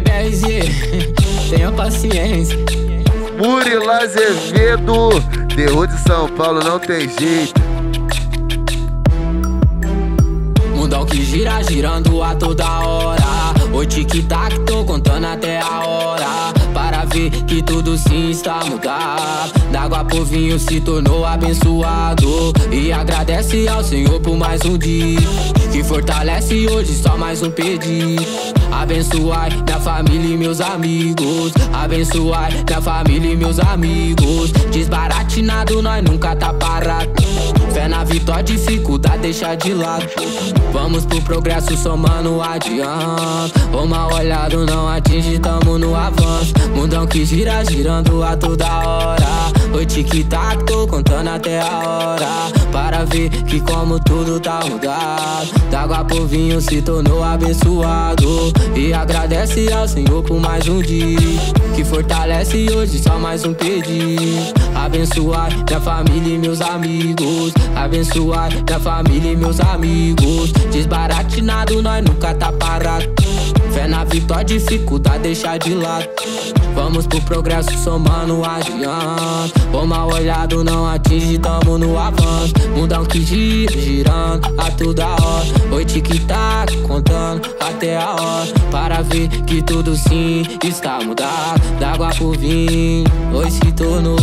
tenha paciência. Murilo Azevedo, terror de São Paulo não tem jeito. Mundão que gira, girando a toda hora. Oi, tic-tac, tô contando até a hora. Para ver que tudo sim está mudado. D'água pro vinho se tornou abençoado. E agradece ao Senhor por mais um dia. Que fortalece hoje só mais um pedido. Abençoai minha família e meus amigos. Abençoai minha família e meus amigos. Desbaratinado, nós nunca tá parado. Fé na vitória, dificuldade deixa de lado. Vamos pro progresso somando adiante. Uma olhada não atinge, tamo no avanço. Mundão que gira, girando a toda hora. Oi, tic-tac, tô contando até a hora. Para ver que como tudo tá mudado. D'água pro vinho se tornou abençoado. E agradece ao Senhor por mais um dia. Que fortalece hoje só mais um pedido. Abençoar minha família e meus amigos. Abençoar minha família e meus amigos. Desbaratinado, nós nunca tá parado. Fé na vitória, dificuldade deixar de lado. Vamos pro progresso somando adiante. Mal olhado não atinge, tamo no avanço. Mundão que gira, girando a toda hora. Oi, tic-tac, contando até a hora. Para ver que tudo sim está mudado. D'água pro vinho, oi se tornou.